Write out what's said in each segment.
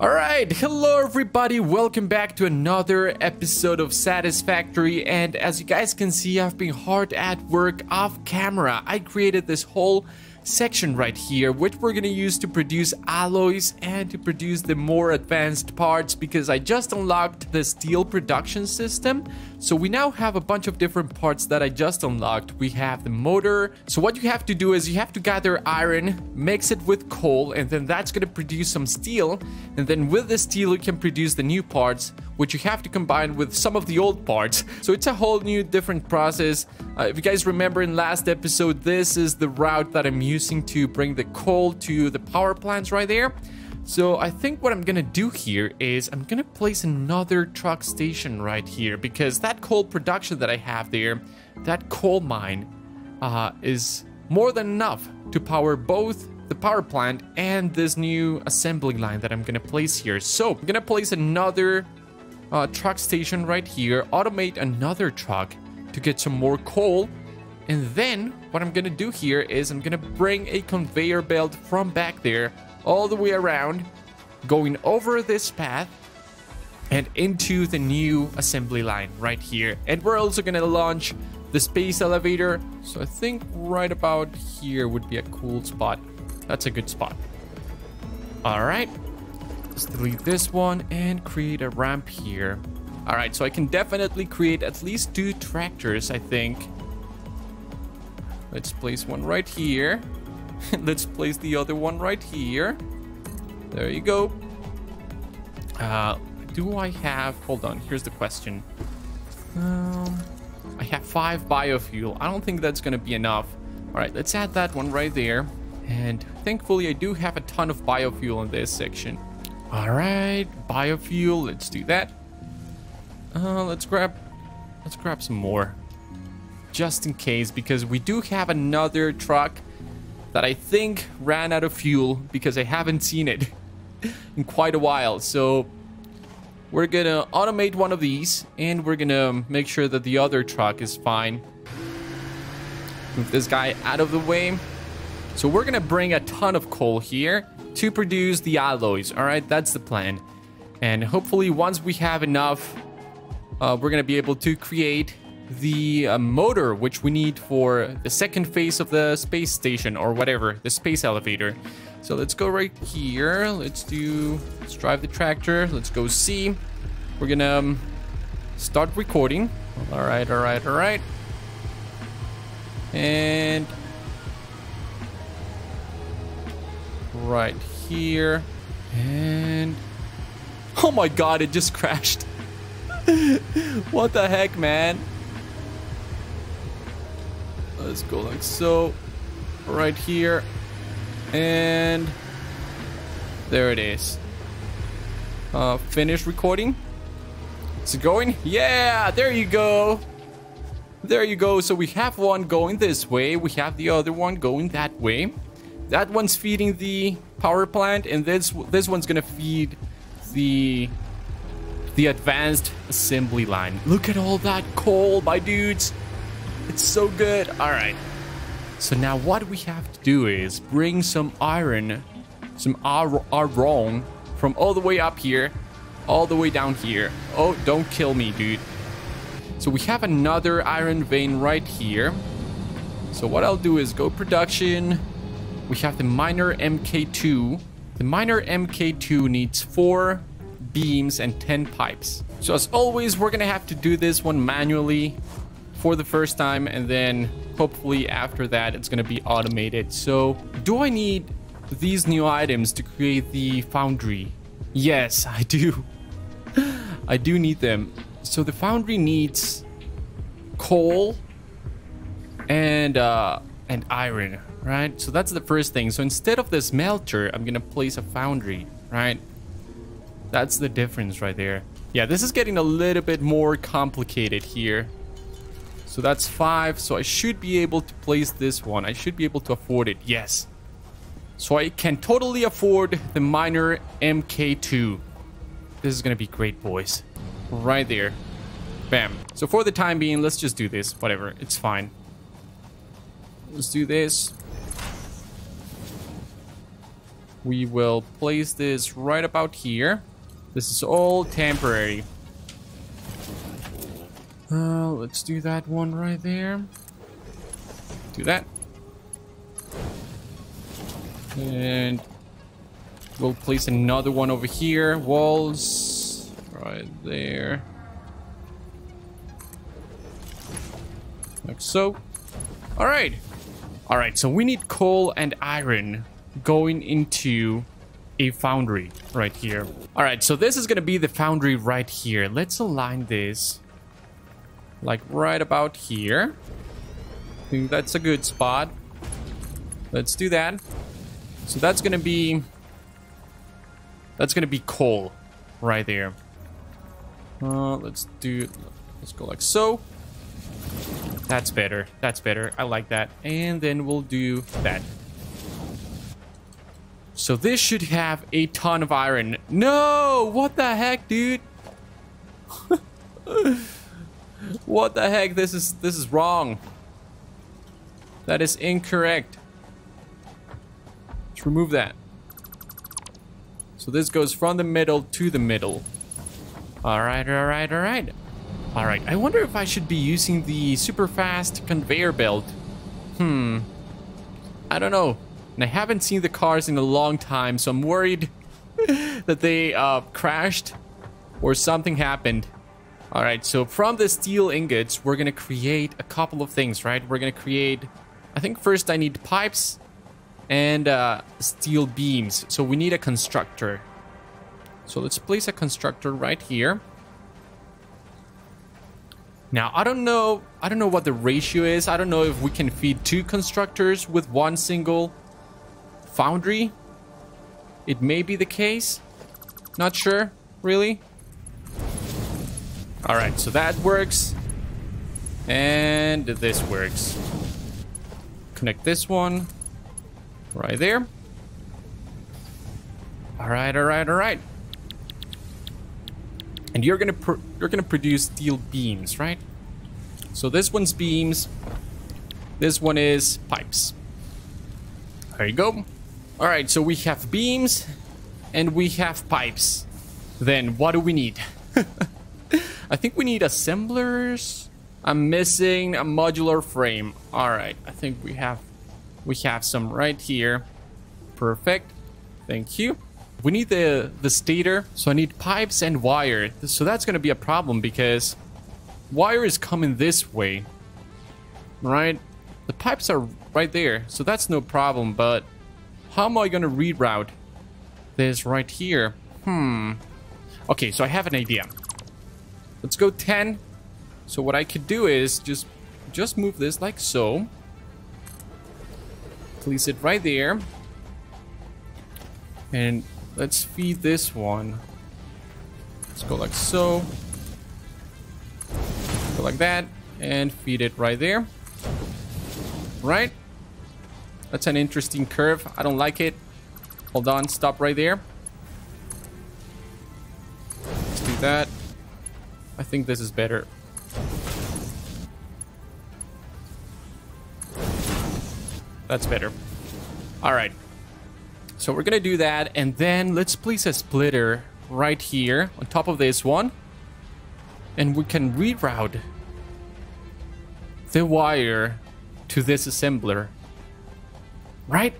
Alright, hello everybody, welcome back to another episode of Satisfactory and as you guys can see I've been hard at work off camera. I created this whole section right here which we're gonna use to produce alloys and to produce the more advanced parts because I just unlocked the steel production system so we now have a bunch of different parts that I just unlocked we have the motor so what you have to do is you have to gather iron mix it with coal and then that's gonna produce some steel and then with the steel you can produce the new parts which you have to combine with some of the old parts. So it's a whole new different process. Uh, if you guys remember in last episode, this is the route that I'm using to bring the coal to the power plants right there. So I think what I'm gonna do here is I'm gonna place another truck station right here because that coal production that I have there, that coal mine uh, is more than enough to power both the power plant and this new assembly line that I'm gonna place here. So I'm gonna place another uh, truck station right here, automate another truck to get some more coal. And then what I'm gonna do here is I'm gonna bring a conveyor belt from back there all the way around, going over this path and into the new assembly line right here. And we're also gonna launch the space elevator. So I think right about here would be a cool spot. That's a good spot. All right, Let's delete this one and create a ramp here. All right, so I can definitely create at least two tractors, I think. Let's place one right here. Let's place the other one right here. There you go. Uh, do I have... Hold on, here's the question. Um, I have five biofuel. I don't think that's going to be enough. All right, let's add that one right there. And thankfully, I do have a ton of biofuel in this section. All right, biofuel. Let's do that. Uh, let's grab, let's grab some more, just in case, because we do have another truck that I think ran out of fuel because I haven't seen it in quite a while. So we're gonna automate one of these, and we're gonna make sure that the other truck is fine. Move this guy out of the way. So we're gonna bring a ton of coal here to produce the alloys. All right, that's the plan. And hopefully once we have enough, uh, we're to be able to create the uh, motor which we need for the second phase of the space station or whatever, the space elevator. So let's go right here. Let's do, let's drive the tractor. Let's go see. We're to um, start recording. All right, all right, all right. And right here. And... Oh my god, it just crashed. what the heck, man? Let's go like so. Right here. And... There it is. Uh, finish recording. Is it going? Yeah, there you go. There you go. So we have one going this way. We have the other one going that way. That one's feeding the power plant, and this this one's gonna feed the the advanced assembly line. Look at all that coal, my dudes. It's so good. All right. So now what we have to do is bring some iron, some iron from all the way up here, all the way down here. Oh, don't kill me, dude. So we have another iron vein right here. So what I'll do is go production, we have the miner MK2. The miner MK2 needs four beams and 10 pipes. So as always, we're gonna have to do this one manually for the first time and then hopefully after that it's gonna be automated. So do I need these new items to create the foundry? Yes, I do. I do need them. So the foundry needs coal and uh, and iron right? So that's the first thing. So instead of the smelter, I'm gonna place a foundry, right? That's the difference right there. Yeah, this is getting a little bit more complicated here. So that's five. So I should be able to place this one. I should be able to afford it. Yes. So I can totally afford the miner MK2. This is going to be great, boys. Right there. Bam. So for the time being, let's just do this. Whatever. It's fine. Let's do this. We will place this right about here. This is all temporary. Uh, let's do that one right there. Do that. And we'll place another one over here. Walls right there. Like so. All right. All right, so we need coal and iron going into a foundry right here. All right, so this is going to be the foundry right here. Let's align this like right about here. I think that's a good spot. Let's do that. So that's to be... That's to be coal right there. Uh, let's do... Let's go like so. That's better. That's better. I like that. And then we'll do that. So this should have a ton of iron. No! What the heck, dude? what the heck? This is this is wrong. That is incorrect. Let's remove that. So this goes from the middle to the middle. Alright, alright, alright. Alright, I wonder if I should be using the super fast conveyor belt. Hmm. I don't know. And I haven't seen the cars in a long time, so I'm worried that they uh, crashed or something happened. Alright, so from the steel ingots, we're gonna create a couple of things, right? We're gonna create... I think first I need pipes and uh, steel beams. So we need a constructor. So let's place a constructor right here. Now, I don't know, I don't know what the ratio is. I don't know if we can feed two constructors with one single foundry. It may be the case. Not sure, really. All right, so that works. And this works. Connect this one right there. All right, all right, all right. And you're gonna you're gonna produce steel beams, right? So this one's beams. This one is pipes. There you go. All right, so we have beams and we have pipes. Then what do we need? I think we need assemblers. I'm missing a modular frame. All right, I think we have we have some right here. Perfect. Thank you. We need the, the stator, so I need pipes and wire. So that's going to be a problem because wire is coming this way, right? The pipes are right there, so that's no problem, but how am I going to reroute this right here? Hmm. Okay, so I have an idea. Let's go 10. So what I could do is just just move this like so. Place it right there. And Let's feed this one. Let's go like so. Go like that. And feed it right there. Right? That's an interesting curve. I don't like it. Hold on. Stop right there. Let's do that. I think this is better. That's better. All right. So we're gonna do that, and then let's place a splitter right here on top of this one. And we can reroute the wire to this assembler. Right?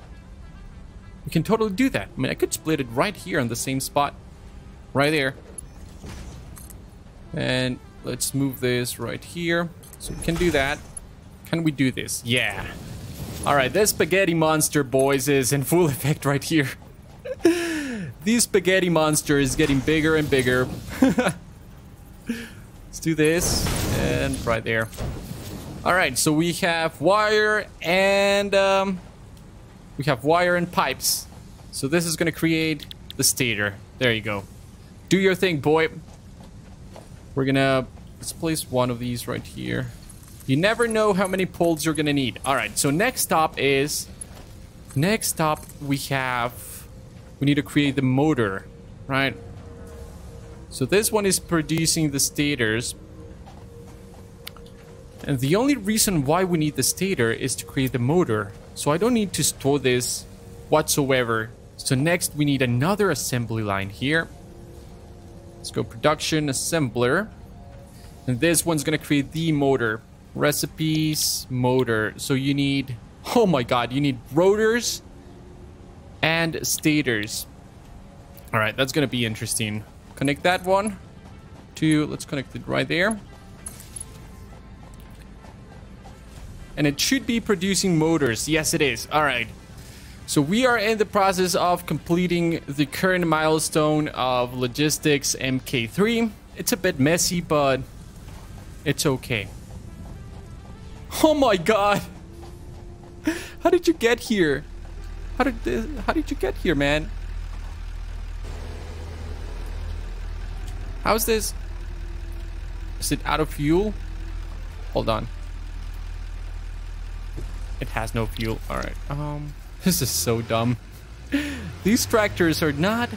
We can totally do that. I mean, I could split it right here on the same spot. Right there. And let's move this right here. So we can do that. Can we do this? Yeah. Alright, this spaghetti monster, boys, is in full effect right here. This spaghetti monster is getting bigger and bigger. Let's do this, and right there. Alright, so we have wire and... Um, we have wire and pipes. So this is going to create the stator. There you go. Do your thing, boy. We're gonna... Let's place one of these right here. You never know how many poles you're gonna need. All right, so next up is... Next up, we have... We need to create the motor, right? So this one is producing the stators. And the only reason why we need the stator is to create the motor. So I don't need to store this whatsoever. So next we need another assembly line here. Let's go production assembler. And this one's gonna create the motor. Recipes, motor. So you need, oh my god, you need rotors and stators. All right, that's gonna be interesting. Connect that one to, let's connect it right there. And it should be producing motors. Yes, it is. All right. So we are in the process of completing the current milestone of Logistics MK3. It's a bit messy, but it's okay. Oh my god! How did you get here? How did this, how did you get here, man? How's this? Is it out of fuel? Hold on. It has no fuel. All right. Um. This is so dumb. These tractors are not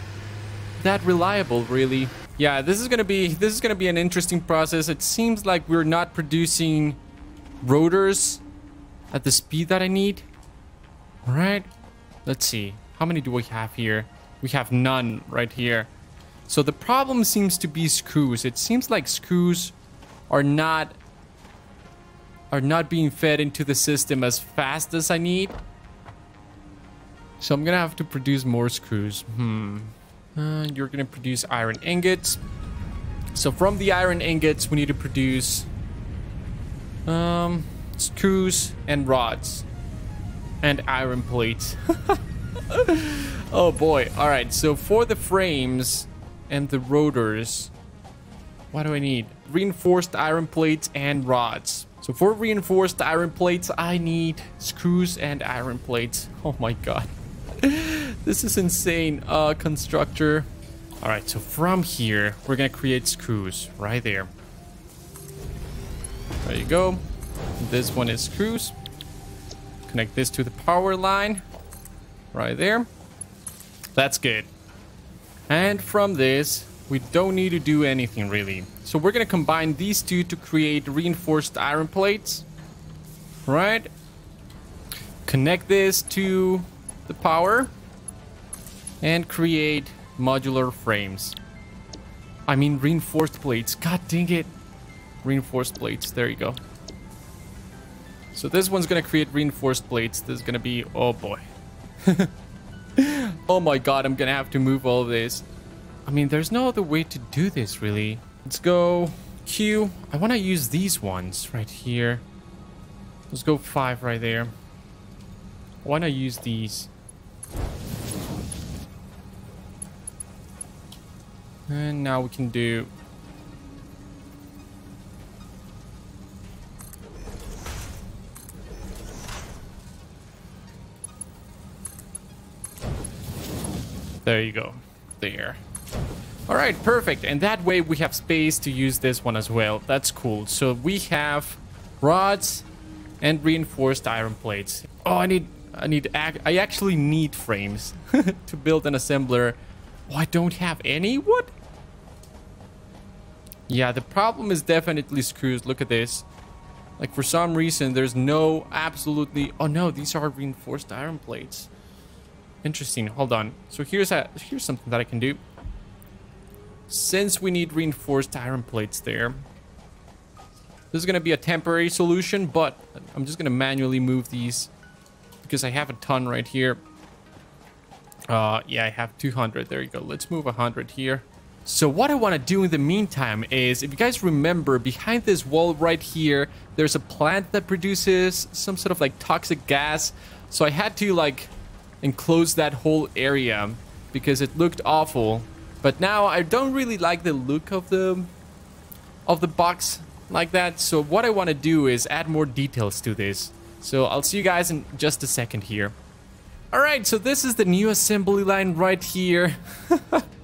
that reliable, really. Yeah, this is gonna be this is gonna be an interesting process. It seems like we're not producing rotors at the speed that I need. All right, let's see. How many do we have here? We have none right here. So the problem seems to be screws. It seems like screws are not are not being fed into the system as fast as I need. So I'm gonna have to produce more screws. Hmm. Uh, you're gonna produce iron ingots. So from the iron ingots, we need to produce um, screws and rods and iron plates. oh boy. All right. So for the frames and the rotors, what do I need? Reinforced iron plates and rods. So for reinforced iron plates, I need screws and iron plates. Oh my god. this is insane, uh, constructor. All right, so from here, we're gonna create screws right there. There you go. This one is screws. Connect this to the power line right there. That's good. And from this, we don't need to do anything really. So we're gonna combine these two to create reinforced iron plates. Right? Connect this to the power and create modular frames. I mean reinforced plates. God dang it. Reinforced plates. There you go. So this one's gonna create reinforced plates. This is gonna be... Oh boy. oh my god, I'm gonna have to move all of this. I mean, there's no other way to do this, really. Let's go Q. I want to use these ones right here. Let's go five right there. Not use these? And now we can do... There you go. There. All right, perfect. And that way we have space to use this one as well. That's cool. So we have rods and reinforced iron plates. Oh, I need, I need, I actually need frames to build an assembler. Oh, I don't have any? What? Yeah, the problem is definitely screws. Look at this. Like for some reason, there's no absolutely, oh no, these are reinforced iron plates. Interesting. Hold on. So here's a, here's something that I can do. Since we need reinforced iron plates there, this is going to be a temporary solution, but I'm just going to manually move these because I have a ton right here. Uh, yeah, I have 200. There you go. Let's move 100 here. So what I want to do in the meantime is, if you guys remember, behind this wall right here, there's a plant that produces some sort of like toxic gas. So I had to like enclose that whole area because it looked awful. But now I don't really like the look of the of the box like that. So what I want to do is add more details to this. So I'll see you guys in just a second here. Alright, so this is the new assembly line right here.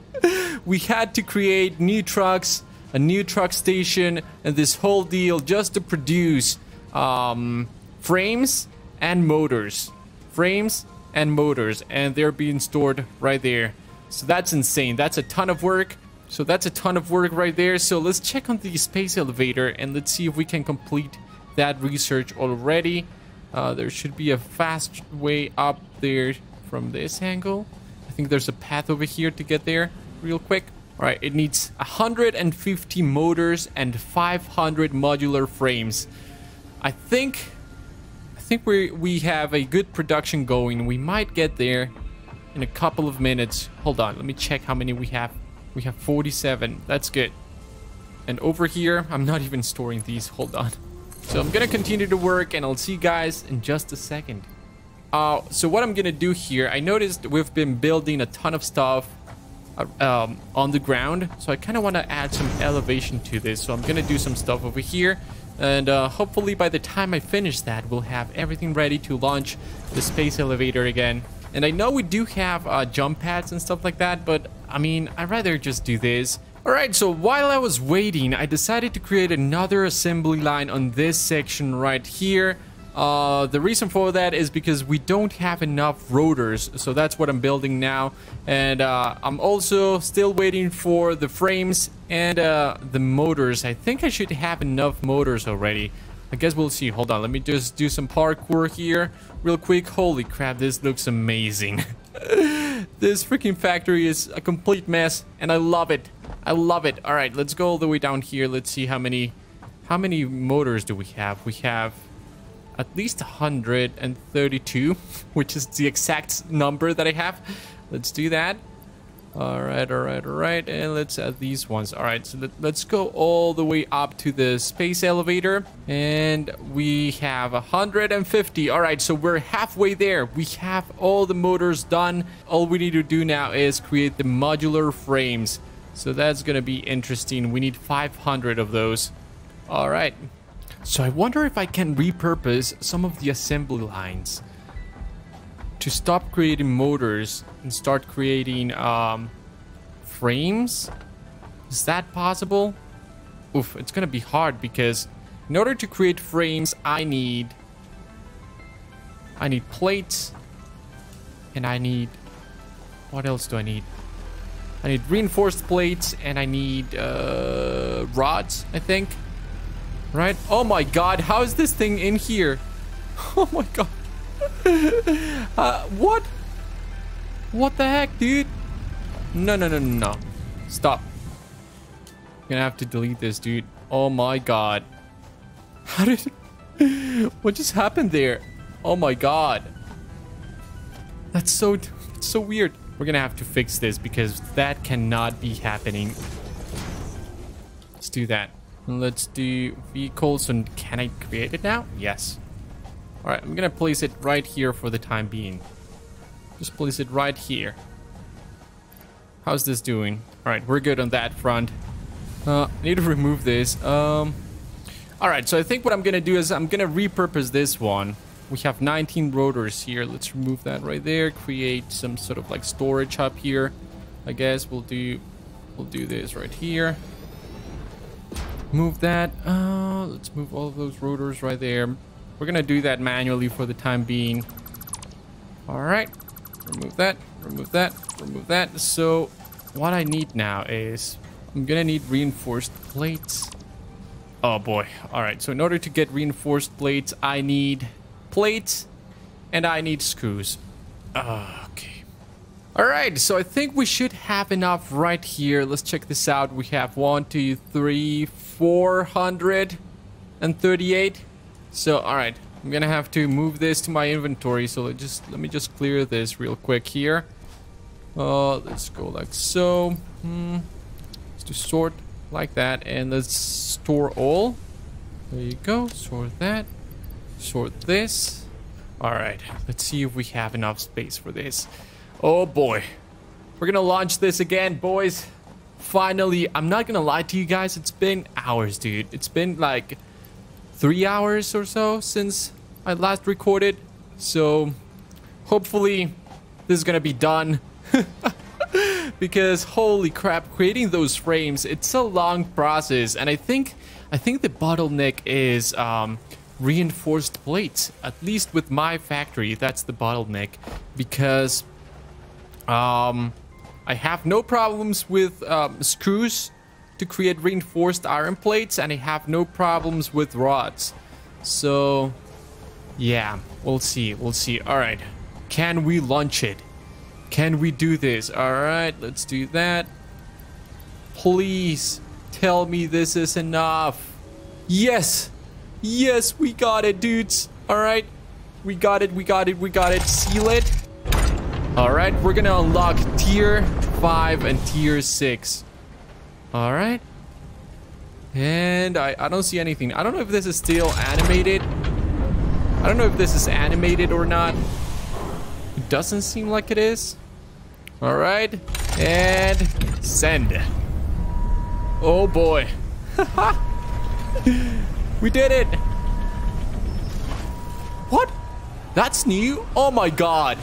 we had to create new trucks, a new truck station, and this whole deal just to produce um, frames and motors. Frames and motors, and they're being stored right there. So that's insane. That's a ton of work. So that's a ton of work right there. So let's check on the space elevator and let's see if we can complete that research already. Uh, there should be a fast way up there from this angle. I think there's a path over here to get there real quick. All right, it needs 150 motors and 500 modular frames. I think I think we we have a good production going. We might get there in a couple of minutes. Hold on, let me check how many we have. We have 47. That's good. And over here, I'm not even storing these. Hold on. So I'm gonna continue to work and I'll see you guys in just a second. Uh, so what I'm gonna do here, I noticed we've been building a ton of stuff um, on the ground. So I kind of want to add some elevation to this. So I'm gonna do some stuff over here. And uh, hopefully by the time I finish that, we'll have everything ready to launch the space elevator again. And I know we do have uh, jump pads and stuff like that, but I mean, I'd rather just do this. Alright, so while I was waiting, I decided to create another assembly line on this section right here. Uh, the reason for that is because we don't have enough rotors, so that's what I'm building now. And uh, I'm also still waiting for the frames and uh, the motors. I think I should have enough motors already. I guess we'll see. Hold on, let me just do some parkour here real quick. Holy crap, this looks amazing. this freaking factory is a complete mess, and I love it. I love it. All right, let's go all the way down here. Let's see how many, how many motors do we have? We have at least 132, which is the exact number that I have. Let's do that. All right, all right, all right. And let's add these ones. All right, so let, us go all the way up to the space elevator. And we have 150. All right, so we're halfway there. We have all the motors done. All we need to do now is create the modular frames. So that's going to be interesting. We need 500 of those. All right. So I wonder if I can repurpose some of the assembly lines to stop creating motors and start creating um, frames? Is that possible? Oof, it's gonna be hard because in order to create frames, I need I need plates and I need what else do I need? I need reinforced plates and I need uh, rods, I think. Right? Oh my god, how is this thing in here? Oh my god. uh, what? What the heck, dude? No, no, no, no. Stop. I'm gonna have to delete this, dude. Oh my god. How did... what just happened there? Oh my god. That's so... It's so weird. We're gonna have to fix this because that cannot be happening. Let's do that. Let's do vehicles and can I create it now? Yes. Alright, I'm gonna place it right here for the time being. Just place it right here. How's this doing? Alright, we're good on that front. Uh, I need to remove this. Um, Alright, so I think what I'm gonna do is I'm gonna repurpose this one. We have 19 rotors here. Let's remove that right there. Create some sort of like storage up here. I guess we'll do we'll do this right here. Move that. Uh, let's move all of those rotors right there. We're gonna do that manually for the time being. All right, remove that, remove that, remove that. So what I need now is I'm gonna need reinforced plates. Oh boy. All right, so in order to get reinforced plates, I need plates and I need screws. Okay. All right, so I think we should have enough right here. Let's check this out. We have one, two, three, four hundred and thirty-eight. So, alright. I'm gonna have to move this to my inventory. So let just let me just clear this real quick here. Uh, let's go like so. Hmm. Let's do sort like that. And let's store all. There you go. Sort that. Sort this. Alright. Let's see if we have enough space for this. Oh boy. We're gonna launch this again, boys. Finally, I'm not gonna lie to you guys. It's been hours, dude. It's been like three hours or so since I last recorded. So hopefully this is gonna be done. because holy crap, creating those frames, it's a long process. And I think I think the bottleneck is um, reinforced plates. At least with my factory, that's the bottleneck. Because um, I have no problems with um, screws to create reinforced iron plates and I have no problems with rods. So, yeah, we'll see, we'll see. All right, can we launch it? Can we do this? All right, let's do that. Please tell me this is enough. Yes. Yes, we got it, dudes. All right. We got it, we got it, we got it. Seal it. All right, we're gonna unlock tier 5 and tier 6. All right. And I, I don't see anything. I don't know if this is still animated. I don't know if this is animated or not. It doesn't seem like it is. All right. And send. Oh boy. we did it. What? That's new? Oh my god.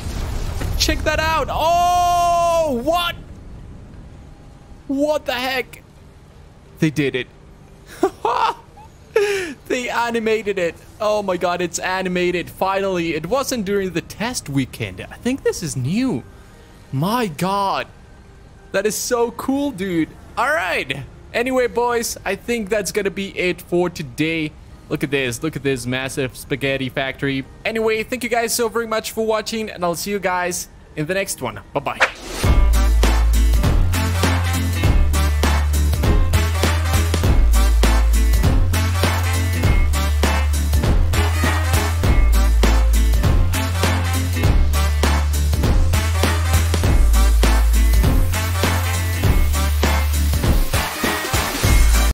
Check that out. Oh, what? What the heck? They did it. they animated it. Oh my god, it's animated. Finally, it wasn't during the test weekend. I think this is new. My god. That is so cool, dude. All right. Anyway, boys, I think that's gonna be it for today. Look at this. Look at this massive spaghetti factory. Anyway, thank you guys so very much for watching, and I'll see you guys in the next one. Bye-bye.